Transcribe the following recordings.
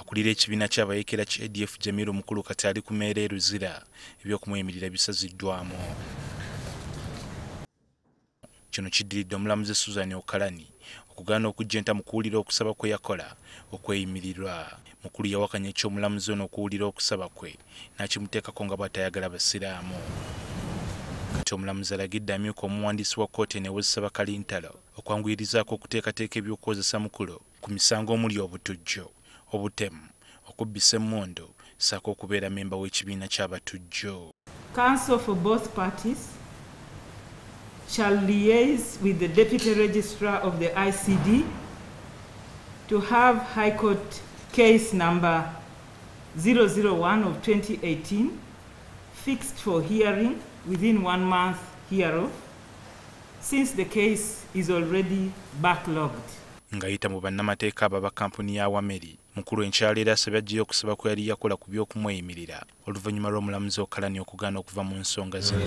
akulira ekibiina ky'abayekera ki adf jamir omukulu kati ali ku meera eruzira ebyokumuyimirira bisaziddwamu kino kiddiridde omulamuzi susan okalani okugaana okujja enta mu kuwulira okusaba kwe yakola okweyimirirwa. Mukulu yawakanya ekyomulamuzi ono okuwulira okusaba kwe n'akimuteekako nga bw'atayagala basiraamu. Kati omulamuzi alagidde amyuka omuwandiisi wa kkooti enewozesaba kalintalo okwanguyirizaako okuteekateeka ebyokukozesa mukulu ku misango omuli obutujju obutemu okubbisa emmundu okubeera memba w'ekibiina ky'abatujju Counsel for both parties shall liaise with the Deputy Registrar of the ICD to have High Court case number 001 of 2018 fixed for hearing within one month hereof, since the case is already backlogged. Ng'ayita mu bannamateeka ababa kampuni ya wameri mukulu enkyalo era asabye aggyeyo okusaba kwe yali yakola ku by'okumweyimirira. Oluvannyuma lw'omulamuzi okalani okugaana okuva mu nsonga zino.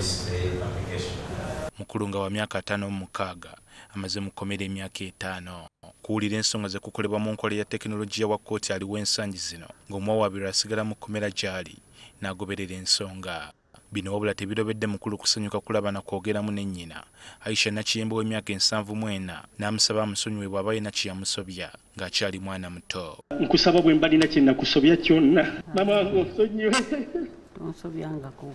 Mukulu nga wa myaka ataano mu mukaaga amaze mu kkomera emyaka etaano. Kuwulira ensonga ze kukolebwa mu nkola ya tekinologiya wa kkooti aliwo ensangi zino. Ng'omuwawaabirwa asigala mu kkomera gy'ali n'agoberera ensonga bino wabula tebirobedde mukulu kusanyuka kulaba na kwogeramu ne nnyina. Aisha nakiyembe w'emyaka ensanvu mu ena n'amusaba amusonyiwe bw'aba yina kye yamusobya ng'akyali mwana muto. Nkusaba bwe mba lina kye nakusobya kyonna. Mama wange onsonyiwe tonsobyangako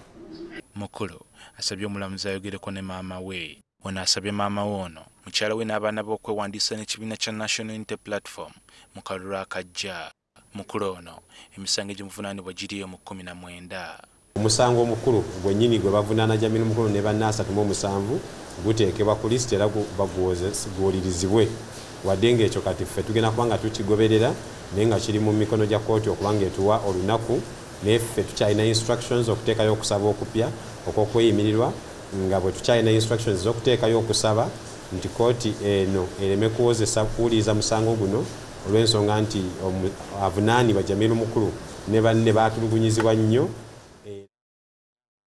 mukulu asabye omulamuzi ayogereko ne maama we. Ono asabye maama we ono mukyala we n'abaana be okwewandiisa n'ekibiina kya national unity platform mu kalulu akajja. Mukulu ono emisango egimuvunaanibwa giriyo mu kkumi na mwenda omusango omukulu gwennyini gwe bavunaana jamiri mukulu ne banna asatu mu omusanvu guteekebwa ku lisiti era guwulirizibwe wadde ng'ekyo kati ffe tugenda kuba nga tukigoberera naye nga kiri mu mikono gya kooti okuba nga etuwa olunaku naye ffe tukyalina instructions okuteekayo okusaba okupya okw'okweyimirirwa nga bwe tukyalina instructions ez'okuteekayo okusaba nti kooti eno ereme kuwozesa kuwuliriza musango guno olw'ensonga nti avunaanibwa jamiru mukulu ne banne baatulugunyizibwa nnyo